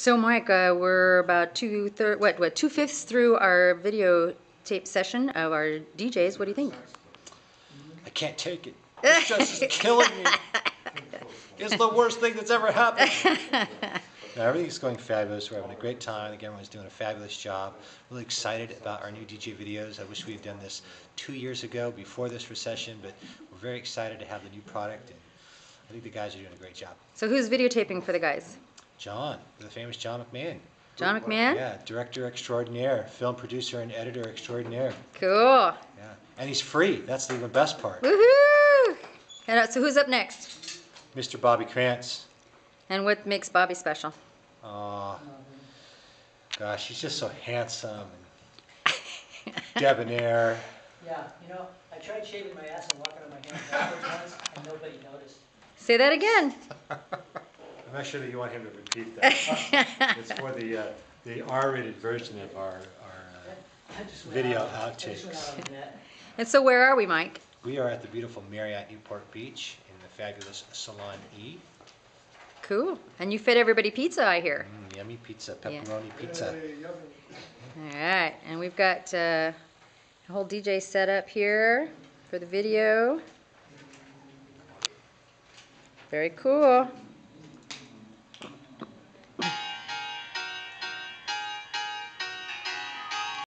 So Mike, uh, we're about two third, what, what, two fifths through our videotape session of our DJs. What do you think? I can't take it. It's just is killing me. It's the worst thing that's ever happened. No, everything's going fabulous. We're having a great time. I think everyone's doing a fabulous job. Really excited about our new DJ videos. I wish we had done this two years ago before this recession, but we're very excited to have the new product. And I think the guys are doing a great job. So who's videotaping for the guys? John, the famous John McMahon. John McMahon? Yeah, director extraordinaire, film producer and editor extraordinaire. Cool. Yeah, and he's free. That's the even best part. Woohoo! And uh, so who's up next? Mr. Bobby Krantz. And what makes Bobby special? Aw, gosh, he's just so handsome and debonair. Yeah, you know, I tried shaving my ass and walking on my hands backwards once, and nobody noticed. Say that again. I'm not sure that you want him to repeat that. It's for the, uh, the R-rated version of our, our, uh, I just went Video out- I outtakes. out on the net. And so where are we, Mike? we are at the beautiful Marriott Newport Beach in the fabulous Salon E. Cool. And you fed everybody pizza, I hear. Mm, yummy pizza, Yeah. pepperoni pizza. All right, and we've got uh, a whole DJ set up here for the video. Very cool.